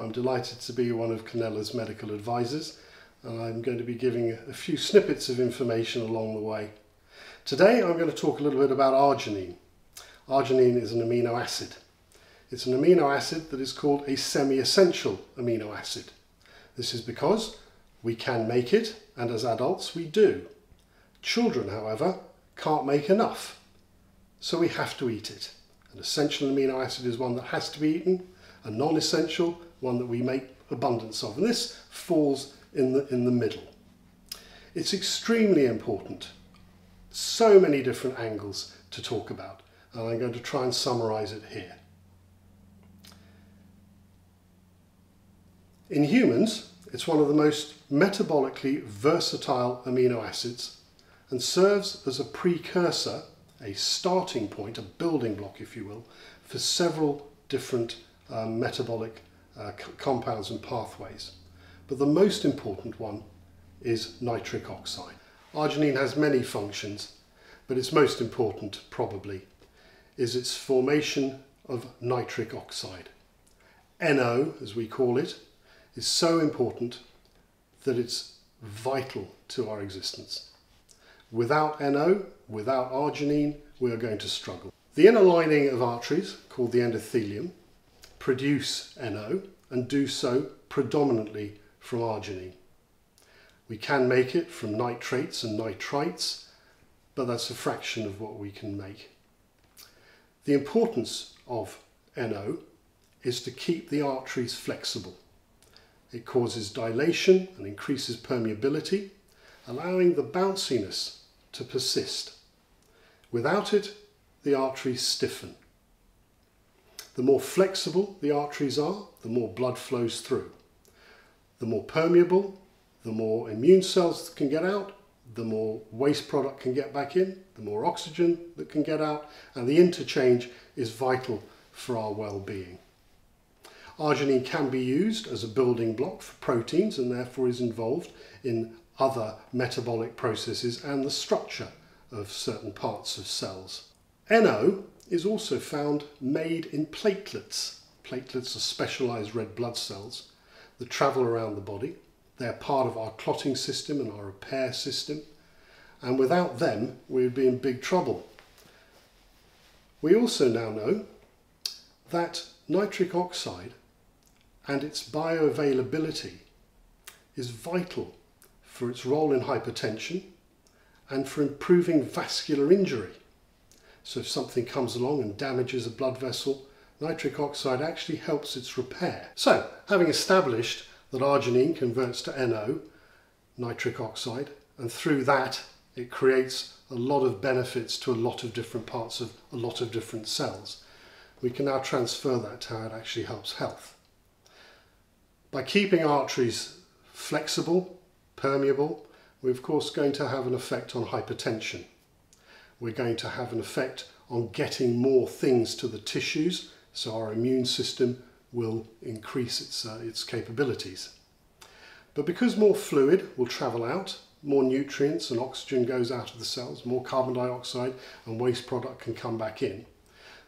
I'm delighted to be one of Conella's medical advisors and I'm going to be giving a few snippets of information along the way. Today I'm going to talk a little bit about arginine. Arginine is an amino acid. It's an amino acid that is called a semi-essential amino acid. This is because we can make it and as adults we do. Children, however, can't make enough, so we have to eat it. An essential amino acid is one that has to be eaten, a non-essential, one that we make abundance of. And this falls in the, in the middle. It's extremely important. So many different angles to talk about. And I'm going to try and summarize it here. In humans, it's one of the most metabolically versatile amino acids and serves as a precursor, a starting point, a building block, if you will, for several different um, metabolic uh, compounds and pathways. But the most important one is nitric oxide. Arginine has many functions, but its most important, probably, is its formation of nitric oxide. NO, as we call it, is so important that it's vital to our existence. Without NO, without arginine, we are going to struggle. The inner lining of arteries, called the endothelium, produce NO and do so predominantly from arginine. We can make it from nitrates and nitrites, but that's a fraction of what we can make. The importance of NO is to keep the arteries flexible. It causes dilation and increases permeability, allowing the bounciness to persist. Without it, the arteries stiffen. The more flexible the arteries are, the more blood flows through. The more permeable, the more immune cells can get out, the more waste product can get back in, the more oxygen that can get out, and the interchange is vital for our well-being. Arginine can be used as a building block for proteins and therefore is involved in other metabolic processes and the structure of certain parts of cells. NO is also found made in platelets. Platelets are specialized red blood cells that travel around the body. They're part of our clotting system and our repair system. And without them, we would be in big trouble. We also now know that nitric oxide and its bioavailability is vital for its role in hypertension and for improving vascular injury. So if something comes along and damages a blood vessel, nitric oxide actually helps its repair. So, having established that arginine converts to NO, nitric oxide, and through that it creates a lot of benefits to a lot of different parts of a lot of different cells, we can now transfer that to how it actually helps health. By keeping arteries flexible, permeable, we're of course going to have an effect on hypertension we're going to have an effect on getting more things to the tissues, so our immune system will increase its, uh, its capabilities. But because more fluid will travel out, more nutrients and oxygen goes out of the cells, more carbon dioxide and waste product can come back in,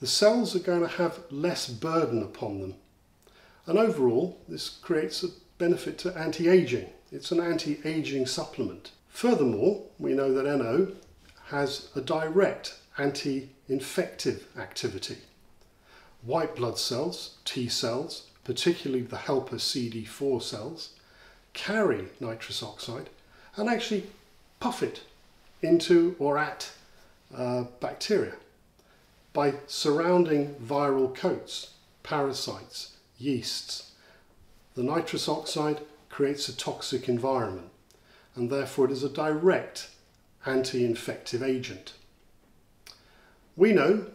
the cells are going to have less burden upon them. And overall, this creates a benefit to anti-aging. It's an anti-aging supplement. Furthermore, we know that NO has a direct anti-infective activity. White blood cells, T cells, particularly the helper CD4 cells, carry nitrous oxide and actually puff it into or at uh, bacteria by surrounding viral coats, parasites, yeasts. The nitrous oxide creates a toxic environment and therefore it is a direct anti-infective agent. We know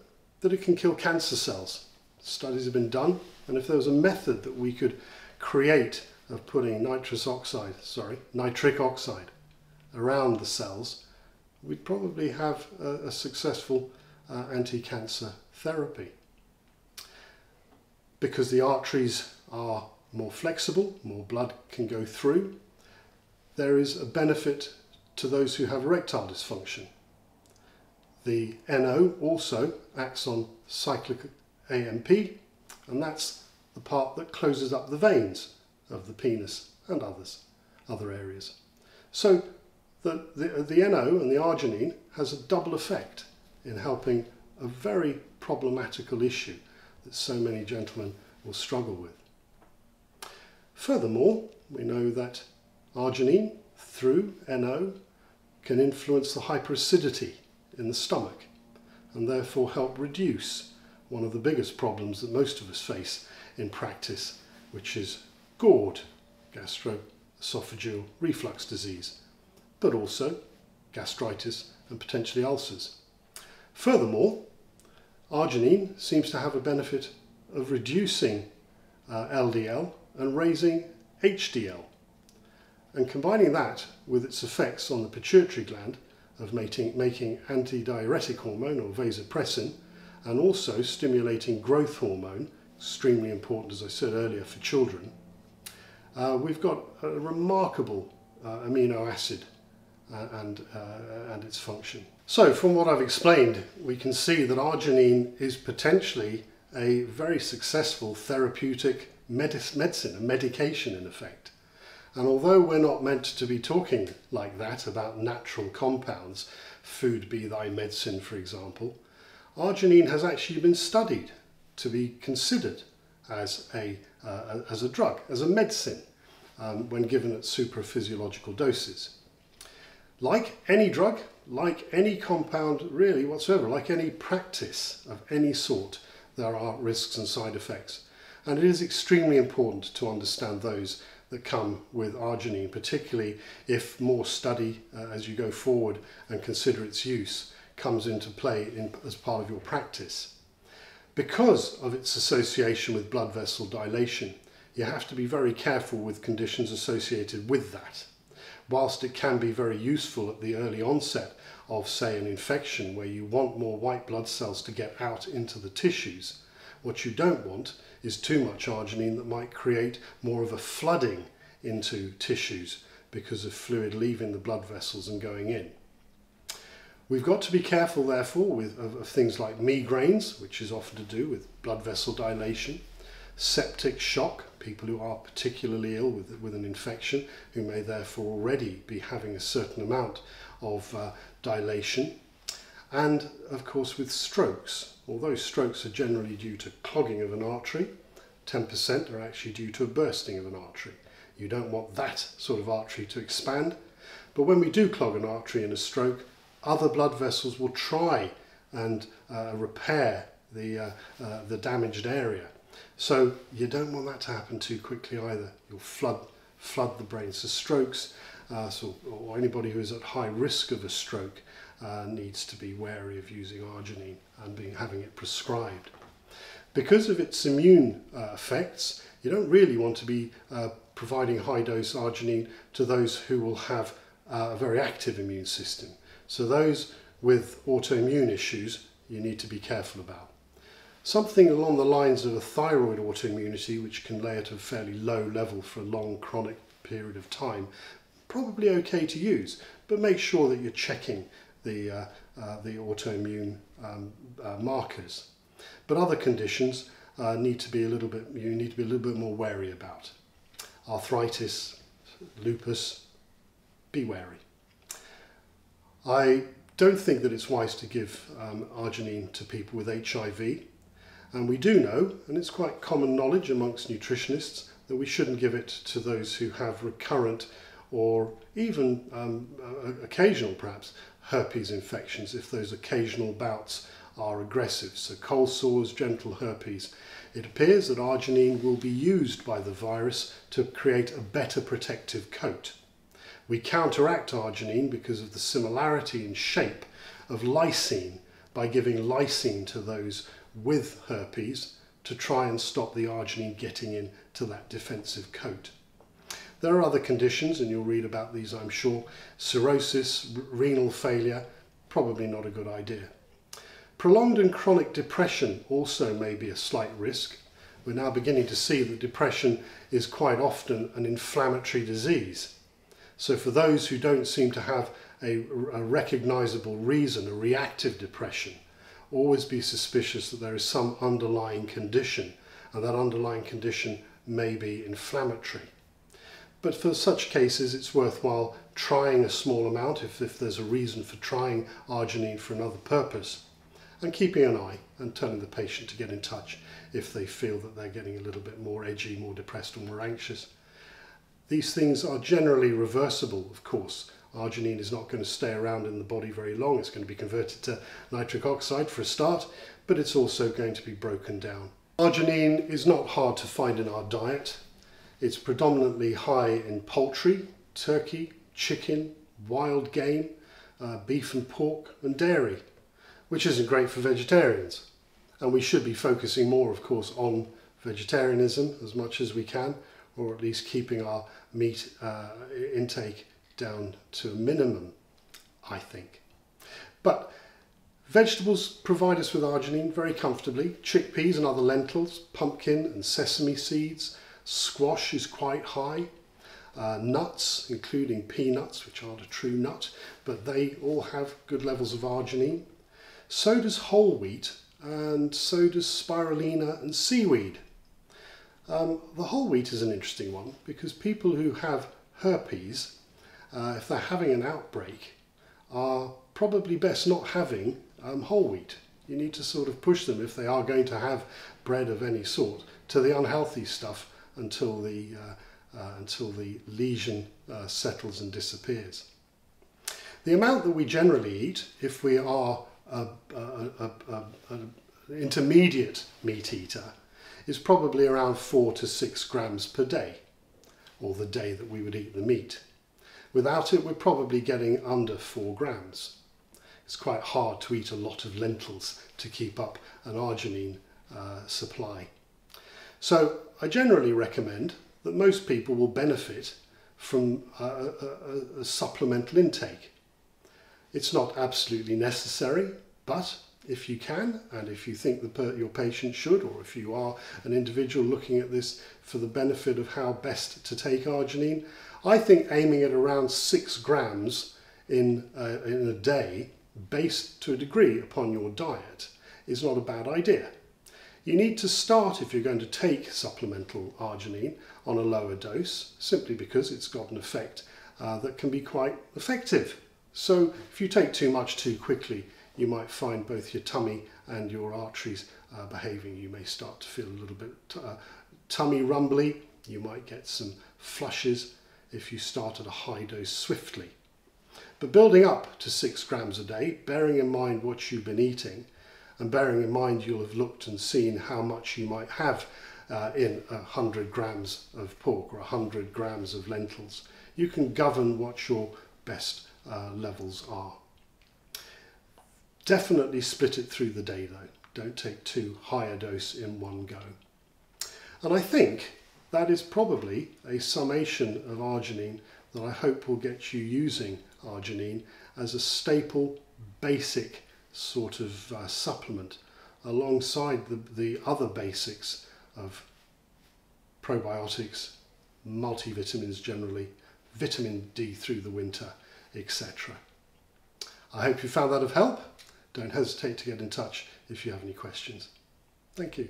that it can kill cancer cells. Studies have been done, and if there was a method that we could create of putting nitrous oxide, sorry, nitric oxide around the cells, we'd probably have a, a successful uh, anti-cancer therapy. Because the arteries are more flexible, more blood can go through, there is a benefit to those who have erectile dysfunction. The NO also acts on cyclic AMP, and that's the part that closes up the veins of the penis and others, other areas. So the, the, the NO and the arginine has a double effect in helping a very problematical issue that so many gentlemen will struggle with. Furthermore, we know that arginine through NO can influence the hyperacidity in the stomach and therefore help reduce one of the biggest problems that most of us face in practice, which is GORD, gastroesophageal reflux disease, but also gastritis and potentially ulcers. Furthermore, arginine seems to have a benefit of reducing uh, LDL and raising HDL. And combining that with its effects on the pituitary gland of making, making antidiuretic hormone or vasopressin and also stimulating growth hormone, extremely important as I said earlier for children, uh, we've got a remarkable uh, amino acid uh, and, uh, and its function. So from what I've explained, we can see that arginine is potentially a very successful therapeutic medicine, a medication in effect. And although we're not meant to be talking like that about natural compounds, food be thy medicine for example, arginine has actually been studied to be considered as a, uh, as a drug, as a medicine, um, when given at supraphysiological doses. Like any drug, like any compound really whatsoever, like any practice of any sort, there are risks and side effects. And it is extremely important to understand those that come with arginine, particularly if more study uh, as you go forward and consider its use comes into play in, as part of your practice. Because of its association with blood vessel dilation, you have to be very careful with conditions associated with that. Whilst it can be very useful at the early onset of, say, an infection where you want more white blood cells to get out into the tissues, what you don't want is too much arginine that might create more of a flooding into tissues because of fluid leaving the blood vessels and going in. We've got to be careful therefore with, of, of things like migraines, which is often to do with blood vessel dilation, septic shock, people who are particularly ill with, with an infection, who may therefore already be having a certain amount of uh, dilation, and of course with strokes. Although strokes are generally due to clogging of an artery, 10% are actually due to a bursting of an artery. You don't want that sort of artery to expand. But when we do clog an artery in a stroke, other blood vessels will try and uh, repair the, uh, uh, the damaged area. So you don't want that to happen too quickly either. You'll flood, flood the brain. So strokes, uh, so, or anybody who is at high risk of a stroke uh, needs to be wary of using arginine and being, having it prescribed. Because of its immune uh, effects, you don't really want to be uh, providing high dose arginine to those who will have uh, a very active immune system. So those with autoimmune issues you need to be careful about. Something along the lines of a thyroid autoimmunity which can lay at a fairly low level for a long chronic period of time, probably okay to use, but make sure that you're checking the, uh, uh, the autoimmune um, uh, markers. But other conditions need to be a little bit, you need to be a little bit more wary about. Arthritis, lupus, be wary. I don't think that it's wise to give um, arginine to people with HIV. And we do know, and it's quite common knowledge amongst nutritionists, that we shouldn't give it to those who have recurrent or even um, occasional perhaps herpes infections if those occasional bouts are aggressive. So cold sores, genital herpes. It appears that arginine will be used by the virus to create a better protective coat. We counteract arginine because of the similarity in shape of lysine by giving lysine to those with herpes to try and stop the arginine getting into that defensive coat. There are other conditions, and you'll read about these, I'm sure. Cirrhosis, renal failure, probably not a good idea. Prolonged and chronic depression also may be a slight risk. We're now beginning to see that depression is quite often an inflammatory disease. So for those who don't seem to have a, a recognizable reason, a reactive depression, always be suspicious that there is some underlying condition and that underlying condition may be inflammatory. But for such cases, it's worthwhile trying a small amount if, if there's a reason for trying arginine for another purpose and keeping an eye and telling the patient to get in touch if they feel that they're getting a little bit more edgy, more depressed or more anxious. These things are generally reversible, of course. Arginine is not going to stay around in the body very long. It's going to be converted to nitric oxide for a start, but it's also going to be broken down. Arginine is not hard to find in our diet. It's predominantly high in poultry, turkey, chicken, wild game, uh, beef and pork and dairy, which isn't great for vegetarians. And we should be focusing more, of course, on vegetarianism as much as we can, or at least keeping our meat uh, intake down to a minimum, I think. But vegetables provide us with arginine very comfortably. Chickpeas and other lentils, pumpkin and sesame seeds, squash is quite high. Uh, nuts, including peanuts, which aren't a true nut, but they all have good levels of arginine. So does whole wheat, and so does spirulina and seaweed. Um, the whole wheat is an interesting one because people who have herpes, uh, if they're having an outbreak, are probably best not having um, whole wheat. You need to sort of push them if they are going to have bread of any sort to the unhealthy stuff until the uh, uh, until the lesion uh, settles and disappears. The amount that we generally eat, if we are an intermediate meat eater, is probably around four to six grams per day, or the day that we would eat the meat. Without it, we're probably getting under four grams. It's quite hard to eat a lot of lentils to keep up an arginine uh, supply. So I generally recommend that most people will benefit from a, a, a supplemental intake. It's not absolutely necessary, but if you can, and if you think the, your patient should, or if you are an individual looking at this for the benefit of how best to take arginine, I think aiming at around six grams in, uh, in a day, based to a degree upon your diet, is not a bad idea. You need to start, if you're going to take supplemental arginine, on a lower dose, simply because it's got an effect uh, that can be quite effective. So if you take too much too quickly, you might find both your tummy and your arteries uh, behaving. You may start to feel a little bit uh, tummy rumbly. You might get some flushes if you start at a high dose swiftly. But building up to six grams a day, bearing in mind what you've been eating, and bearing in mind you'll have looked and seen how much you might have uh, in 100 grams of pork or 100 grams of lentils, you can govern what your best uh, levels are. Definitely split it through the day though. Don't take too high a dose in one go. And I think that is probably a summation of arginine that I hope will get you using arginine as a staple, basic sort of uh, supplement alongside the, the other basics of probiotics, multivitamins generally, vitamin D through the winter, etc. I hope you found that of help. Don't hesitate to get in touch if you have any questions. Thank you.